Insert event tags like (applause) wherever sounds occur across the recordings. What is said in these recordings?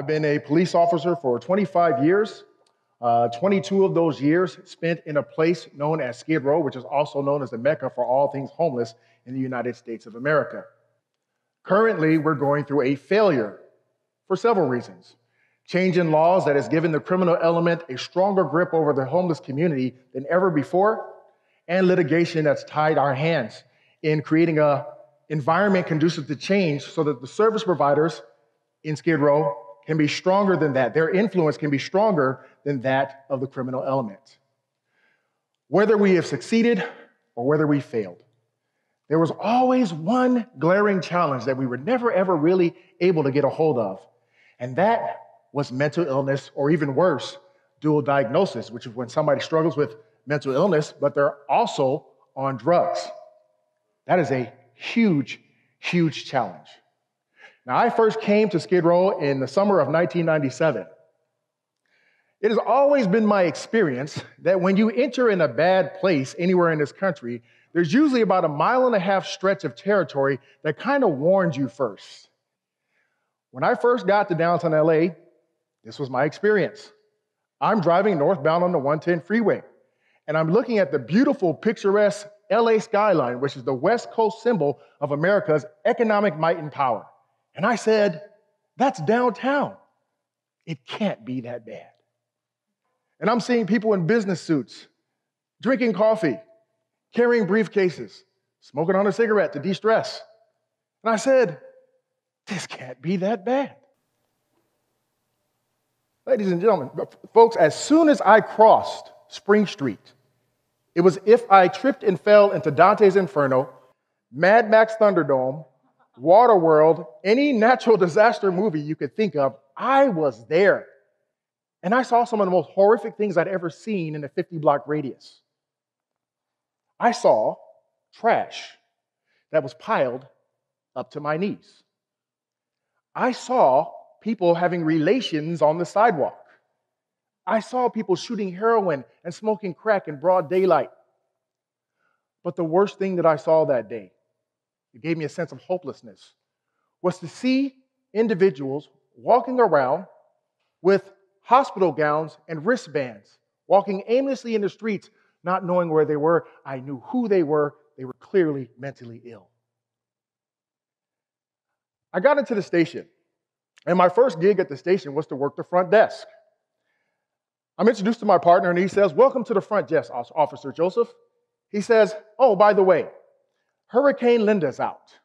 I've been a police officer for 25 years. Uh, 22 of those years spent in a place known as Skid Row, which is also known as the Mecca for all things homeless in the United States of America. Currently, we're going through a failure for several reasons. Change in laws that has given the criminal element a stronger grip over the homeless community than ever before, and litigation that's tied our hands in creating a environment conducive to change so that the service providers in Skid Row can be stronger than that. Their influence can be stronger than that of the criminal element. Whether we have succeeded or whether we failed, there was always one glaring challenge that we were never ever really able to get a hold of, and that was mental illness, or even worse, dual diagnosis, which is when somebody struggles with mental illness, but they're also on drugs. That is a huge, huge challenge. Now, I first came to Skid Row in the summer of 1997. It has always been my experience that when you enter in a bad place anywhere in this country, there's usually about a mile and a half stretch of territory that kind of warns you first. When I first got to downtown LA, this was my experience. I'm driving northbound on the 110 freeway, and I'm looking at the beautiful, picturesque LA skyline, which is the West Coast symbol of America's economic might and power. And I said, That's downtown. It can't be that bad. And I'm seeing people in business suits, drinking coffee, carrying briefcases, smoking on a cigarette to de stress. And I said, This can't be that bad. Ladies and gentlemen, folks, as soon as I crossed Spring Street, it was if I tripped and fell into Dante's Inferno, Mad Max Thunderdome, Waterworld, any natural (laughs) disaster movie you could think of, I was there. And I saw some of the most horrific things I'd ever seen in a 50 block radius. I saw trash that was piled up to my knees. I saw people having relations on the sidewalk. I saw people shooting heroin and smoking crack in broad daylight. But the worst thing that I saw that day, it gave me a sense of hopelessness, was to see individuals walking around with hospital gowns and wristbands, walking aimlessly in the streets not knowing where they were. I knew who they were. They were clearly mentally ill. I got into the station, and my first gig at the station was to work the front desk. I'm introduced to my partner, and he says, Welcome to the front desk, Officer Joseph. He says, Oh, by the way, Hurricane Linda's out.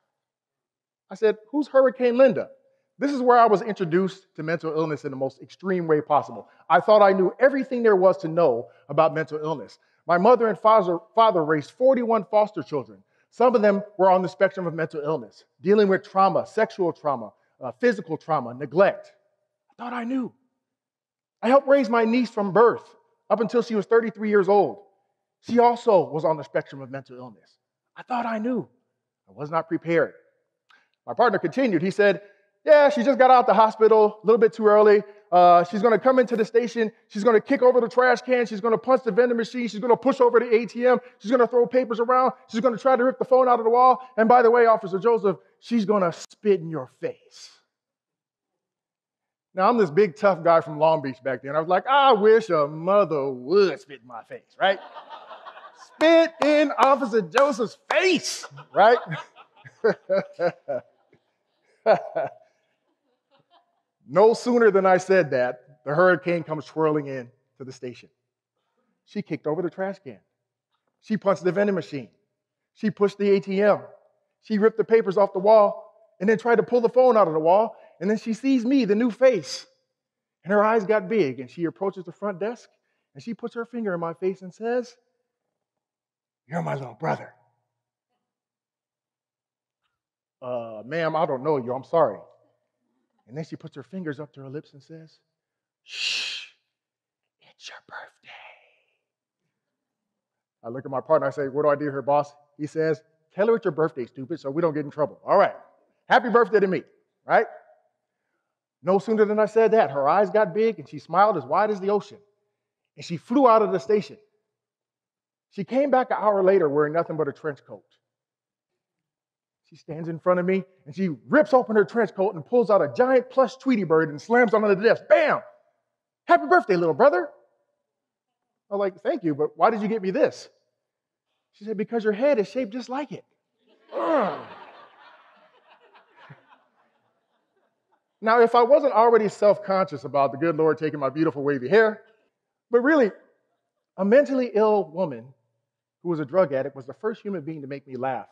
I said, Who's Hurricane Linda? This is where I was introduced to mental illness in the most extreme way possible. I thought I knew everything there was to know about mental illness. My mother and father, father raised 41 foster children. Some of them were on the spectrum of mental illness, dealing with trauma, sexual trauma, uh, physical trauma, neglect. I thought I knew. I helped raise my niece from birth up until she was 33 years old. She also was on the spectrum of mental illness. I thought I knew. I was not prepared. My partner continued. He said, Yeah, she just got out the hospital a little bit too early. Uh, she's going to come into the station. She's going to kick over the trash can. She's going to punch the vending machine. She's going to push over the ATM. She's going to throw papers around. She's going to try to rip the phone out of the wall. And by the way, Officer Joseph, she's going to spit in your face. Now, I'm this big tough guy from Long Beach back then. I was like, I wish a mother would spit in my face, right? Spit in Officer Joseph's face, right? (laughs) No sooner than I said that, the hurricane comes swirling in to the station. She kicked over the trash can. She punched the vending machine. She pushed the ATM. She ripped the papers off the wall and then tried to pull the phone out of the wall. And then she sees me, the new face. And her eyes got big and she approaches the front desk and she puts her finger in my face and says, You're my little brother. Uh, ma'am, I don't know you. I'm sorry. And then she puts her fingers up to her lips and says, Shh, it's your birthday. I look at my partner, I say, What do I do here, boss? He says, Tell her it's your birthday, stupid, so we don't get in trouble. All right. Happy birthday to me, right? No sooner than I said that, her eyes got big and she smiled as wide as the ocean. And she flew out of the station. She came back an hour later wearing nothing but a trench coat. She stands in front of me and she rips open her trench coat and pulls out a giant plush Tweety bird and slams it on the desk. Bam! Happy birthday, little brother. I'm like, thank you, but why did you get me this? She said, because your head is shaped just like it. (laughs) now, if I wasn't already self conscious about the good Lord taking my beautiful wavy hair, but really, a mentally ill woman who was a drug addict was the first human being to make me laugh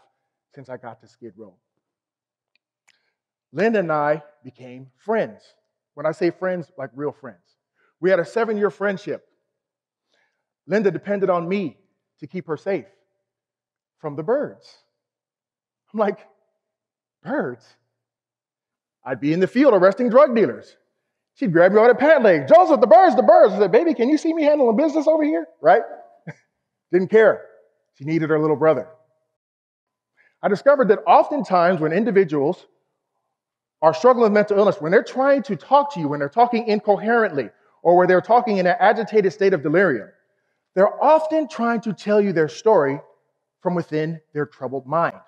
since I got to Skid Row. Linda and I became friends. When I say friends, like real friends. We had a seven year friendship. Linda depended on me to keep her safe from the birds. I'm like, birds? I'd be in the field arresting drug dealers. She'd grab me by the pant leg. Joseph, the birds, the birds. I said, baby, can you see me handling business over here? Right? (laughs) Didn't care. She needed her little brother. I discovered that oftentimes when individuals are struggling with mental illness, when they're trying to talk to you, when they're talking incoherently, or where they're talking in an agitated state of delirium, they're often trying to tell you their story from within their troubled mind.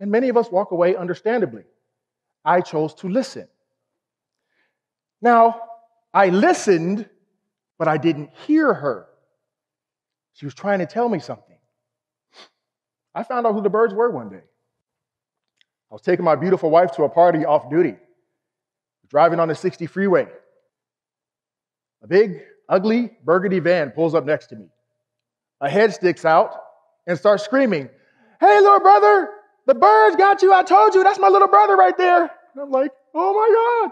And many of us walk away understandably. I chose to listen. Now, I listened, but I didn't hear her. She was trying to tell me something. I found out who the birds were one day. I was taking my beautiful wife to a party off duty, driving on the 60 freeway. A big, ugly, burgundy van pulls up next to me. A head sticks out and starts screaming, Hey, little brother, the birds got you. I told you, that's my little brother right there. And I'm like, Oh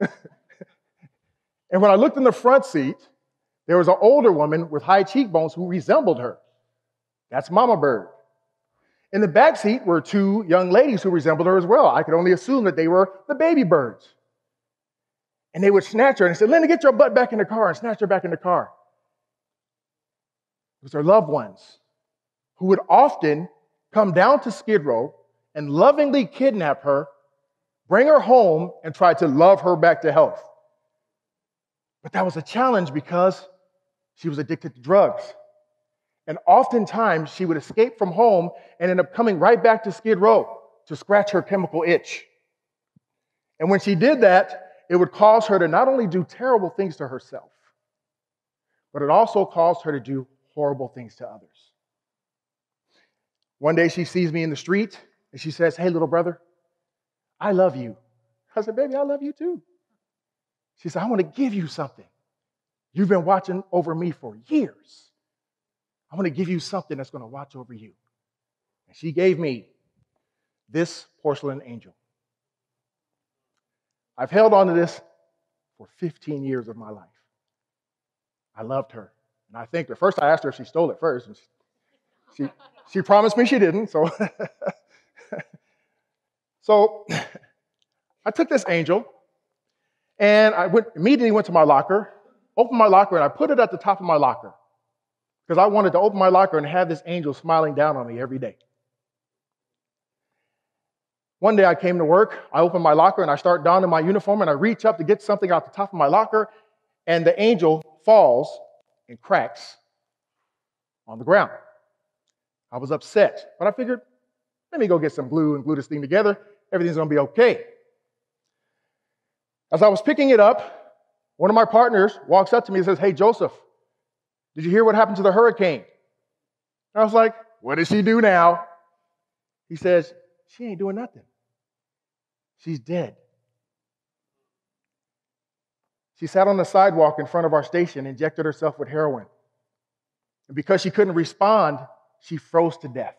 my God. (laughs) and when I looked in the front seat, there was an older woman with high cheekbones who resembled her. That's Mama Bird. In the back seat were two young ladies who resembled her as well. I could only assume that they were the baby birds. And they would snatch her and say, Linda, get your butt back in the car and snatch her back in the car. It was her loved ones who would often come down to Skid Row and lovingly kidnap her, bring her home, and try to love her back to health. But that was a challenge because she was addicted to drugs. And oftentimes she would escape from home and end up coming right back to Skid Row to scratch her chemical itch. And when she did that, it would cause her to not only do terrible things to herself, but it also caused her to do horrible things to others. One day she sees me in the street and she says, Hey, little brother, I love you. I said, Baby, I love you too. She said, I want to give you something. You've been watching over me for years. I want to give you something that's going to watch over you. And she gave me this porcelain angel. I've held on to this for 15 years of my life. I loved her. And I think her. First, I asked her if she stole it first. And she, she, she promised me she didn't. So, (laughs) so (laughs) I took this angel and I went, immediately went to my locker, opened my locker, and I put it at the top of my locker because I wanted to open my locker and have this angel smiling down on me every day. One day I came to work, I open my locker and I start donning my uniform and I reach up to get something out the top of my locker, and the angel falls and cracks on the ground. I was upset, but I figured, let me go get some glue and glue this thing together. Everything's gonna be okay. As I was picking it up, one of my partners walks up to me and says, Hey, Joseph, did you hear what happened to the hurricane? And I was like, What does she do now? He says, She ain't doing nothing. She's dead. She sat on the sidewalk in front of our station, injected herself with heroin. And because she couldn't respond, she froze to death.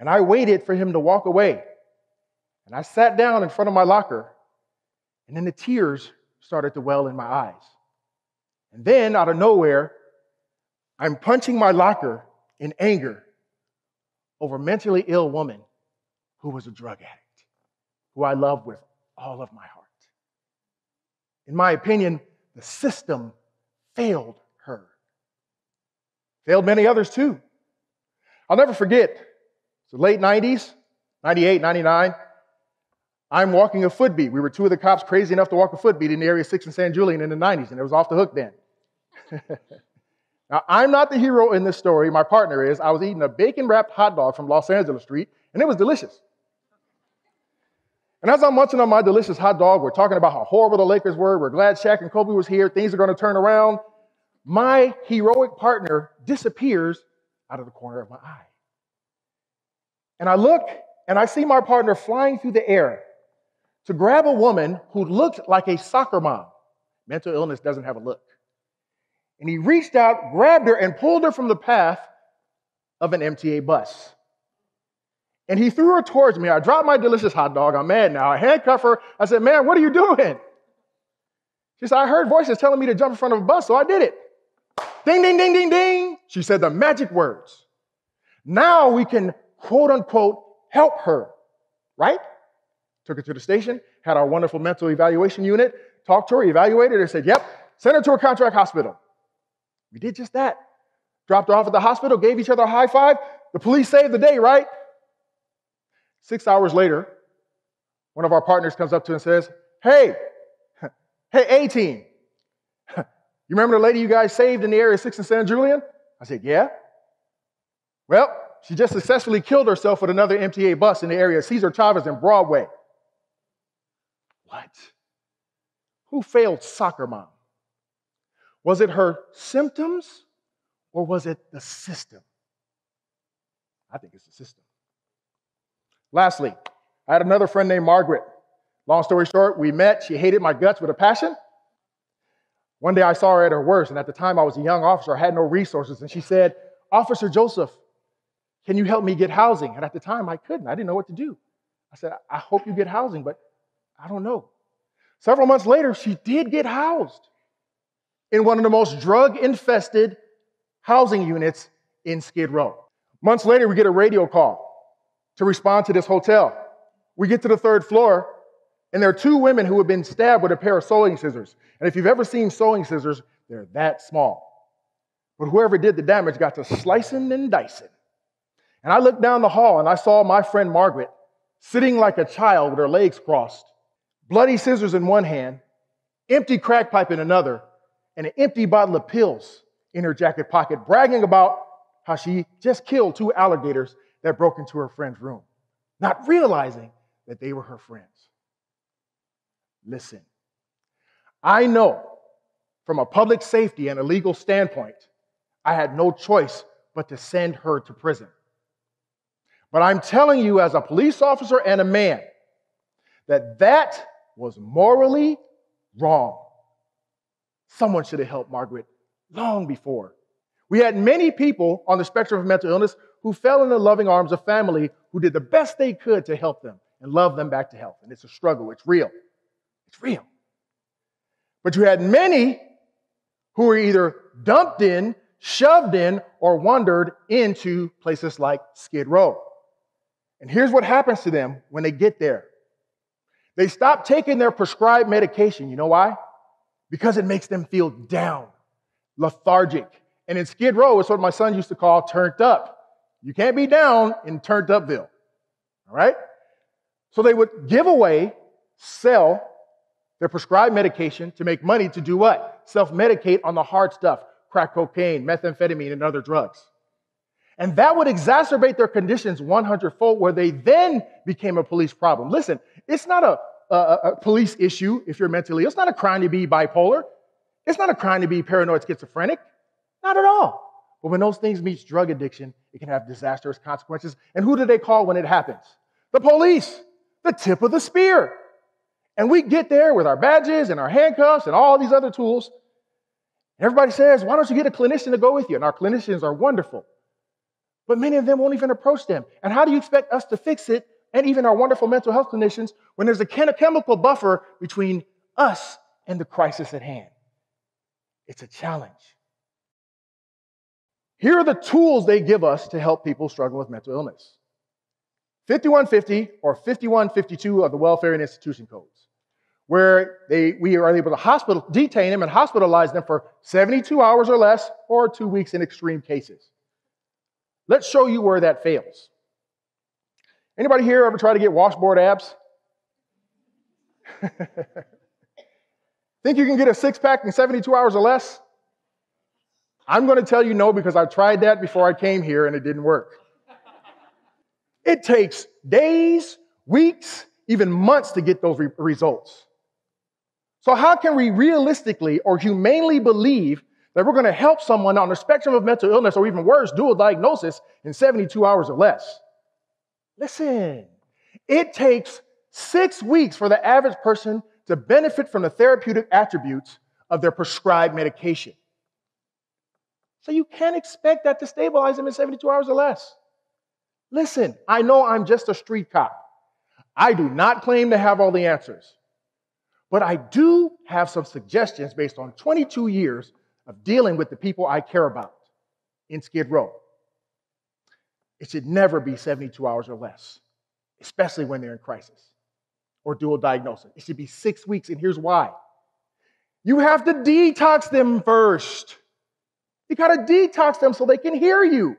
And I waited for him to walk away. And I sat down in front of my locker, and then the tears started to well in my eyes. And then, out of nowhere, I'm punching my locker in anger over a mentally ill woman who was a drug addict, who I love with all of my heart. In my opinion, the system failed her. Failed many others too. I'll never forget, the late 90s, 98, 99. I'm walking a footbeat. We were two of the cops crazy enough to walk a footbeat in the area 6 in San Julian in the 90s, and it was off the hook then. (laughs) Now, I'm not the hero in this story. My partner is. I was eating a bacon wrapped hot dog from Los Angeles Street, and it was delicious. And as I'm munching on my delicious hot dog, we're talking about how horrible the Lakers were. We're glad Shaq and Kobe was here. Things are going to turn around. My heroic partner disappears out of the corner of my eye. And I look and I see my partner flying through the air to grab a woman who looked like a soccer mom. Mental illness doesn't have a look. And he reached out, grabbed her, and pulled her from the path of an MTA bus. And he threw her towards me. I dropped my delicious hot dog. I'm mad now. I handcuff her. I said, Man, what are you doing? She said, I heard voices telling me to jump in front of a bus, so I did it. Ding, ding, ding, ding, ding. She said the magic words. Now we can quote unquote help her, right? Took her to the station, had our wonderful mental evaluation unit, talked to her, evaluated her, said, Yep, send her to a contract hospital. We did just that. Dropped her off at the hospital, gave each other a high five. The police saved the day, right? Six hours later, one of our partners comes up to and says, Hey, (laughs) hey, A team, (laughs) you remember the lady you guys saved in the area 6 and San Julian? I said, Yeah. Well, she just successfully killed herself with another MTA bus in the area of Cesar Chavez and Broadway. What? Who failed soccer mom? Was it her symptoms or was it the system? I think it's the system. Lastly, I had another friend named Margaret. Long story short, we met. She hated my guts with a passion. One day I saw her at her worst, and at the time I was a young officer, I had no resources, and she said, Officer Joseph, can you help me get housing? And at the time I couldn't. I didn't know what to do. I said, I hope you get housing, but I don't know. Several months later, she did get housed in one of the most drug infested housing units in Skid Row. Months later, we get a radio call to respond to this hotel. We get to the third floor, and there are two women who have been stabbed with a pair of sewing scissors. And if you've ever seen sewing scissors, they're that small. But whoever did the damage got to slicing and dicing. And I looked down the hall and I saw my friend Margaret sitting like a child with her legs crossed, bloody scissors in one hand, empty crack pipe in another, and an empty bottle of pills in her jacket pocket, bragging about how she just killed two alligators that broke into her friend's room, not realizing that they were her friends. Listen, I know from a public safety and a legal standpoint, I had no choice but to send her to prison. But I'm telling you, as a police officer and a man, that that was morally wrong. Someone should have helped Margaret long before. We had many people on the spectrum of mental illness who fell in the loving arms of family who did the best they could to help them and love them back to health. And it's a struggle, it's real. It's real. But you had many who were either dumped in, shoved in, or wandered into places like Skid Row. And here's what happens to them when they get there they stop taking their prescribed medication. You know why? Because it makes them feel down, lethargic. And in Skid Row, it's what my son used to call turned up. You can't be down in turned upville. All right? So they would give away, sell their prescribed medication to make money to do what? Self medicate on the hard stuff crack cocaine, methamphetamine, and other drugs. And that would exacerbate their conditions 100 fold, where they then became a police problem. Listen, it's not a, a, a, police issue if you're mentally ill. It's not a crime to be bipolar. It's not a crime to be paranoid schizophrenic. Not at all. But when those things meet drug addiction, it can have disastrous consequences. And who do they call when it happens? The police, the tip of the spear. And we get there with our badges and our handcuffs and all these other tools. And everybody says, Why don't you get a clinician to go with you? And our clinicians are wonderful. But many of them won't even approach them. And how do you expect us to fix it, and even our wonderful mental health clinicians, when there's a chemical buffer between us and the crisis at hand? It's a challenge. Here are the tools they give us to help people struggling with mental illness 5150 or 5152 of the Welfare and Institution Codes, where they, we are able to hospital, detain them and hospitalize them for 72 hours or less or two weeks in extreme cases. Let's show you where that fails. Anybody here ever try to get washboard abs? (laughs) Think you can get a six pack in 72 hours or less? I'm going to tell you no because I tried that before I came here and it didn't work. It takes days, weeks, even months to get those re- results. So, how can we realistically or humanely believe that we're going to help someone on the spectrum of mental illness or even worse, dual diagnosis in 72 hours or less? Listen, it takes six weeks for the average person to benefit from the therapeutic attributes of their prescribed medication. So you can't expect that to stabilize them in 72 hours or less. Listen, I know I'm just a street cop. I do not claim to have all the answers. But I do have some suggestions based on 22 years of dealing with the people I care about in Skid Row. It should never be 72 hours or less, especially when they're in crisis or dual diagnosis. It should be six weeks, and here's why. You have to detox them first. You got to detox them so they can hear you.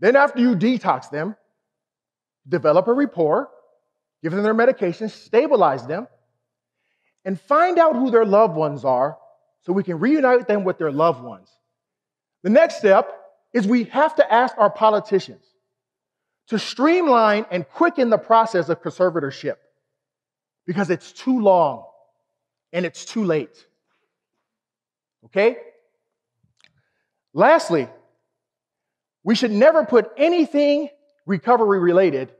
Then, after you detox them, develop a rapport, give them their medication, stabilize them, and find out who their loved ones are so we can reunite them with their loved ones. The next step is we have to ask our politicians to streamline and quicken the process of conservatorship because it's too long and it's too late. Okay? Lastly, we should never put anything recovery related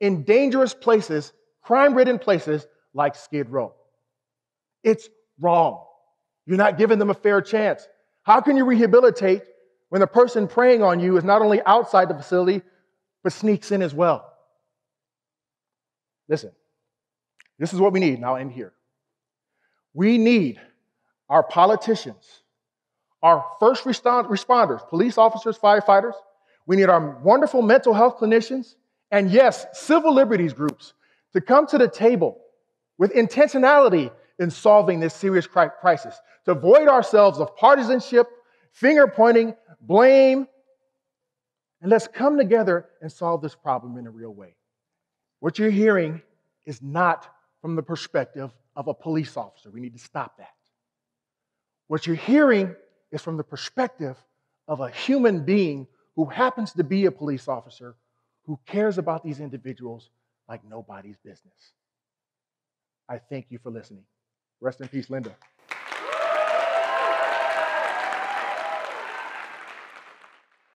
in dangerous places, crime ridden places like Skid Row. It's wrong. You're not giving them a fair chance. How can you rehabilitate when the person preying on you is not only outside the facility, but sneaks in as well? Listen, this is what we need, and I'll end here. We need our politicians, our first responders, police officers, firefighters. We need our wonderful mental health clinicians, and yes, civil liberties groups to come to the table with intentionality in solving this serious crisis, to avoid ourselves of partisanship, finger pointing, blame, and let's come together and solve this problem in a real way. What you're hearing is not from the perspective of a police officer. We need to stop that. What you're hearing is from the perspective of a human being who happens to be a police officer who cares about these individuals like nobody's business. I thank you for listening. Rest in peace, Linda.